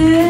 She's